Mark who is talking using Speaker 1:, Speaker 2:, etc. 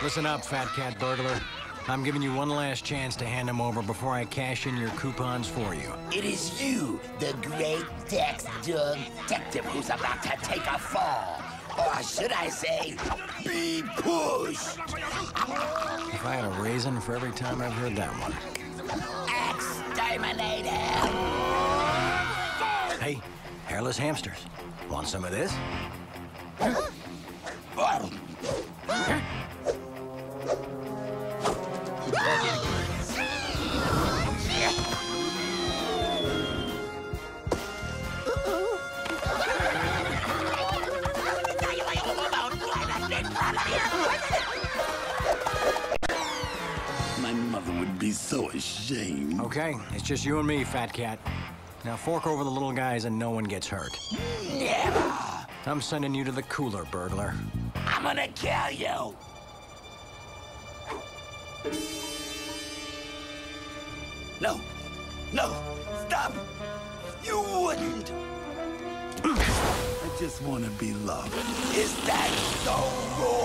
Speaker 1: Listen up, Fat Cat Burglar. I'm giving you one last chance to hand him over before I cash in your coupons for you.
Speaker 2: It is you, the great Dex Dogtective, who's about to take a fall. Or should I say, be pushed.
Speaker 1: If I had a raisin for every time I've heard that one.
Speaker 2: Exterminator!
Speaker 1: Hey, hairless hamsters. Want some of this?
Speaker 2: My mother would be so ashamed.
Speaker 1: Okay, it's just you and me, Fat Cat. Now fork over the little guys and no one gets hurt.
Speaker 2: Never!
Speaker 1: I'm sending you to the cooler, burglar.
Speaker 2: I'm gonna kill you! No! No! Stop! You wouldn't! I just want to be loved. Is that so wrong?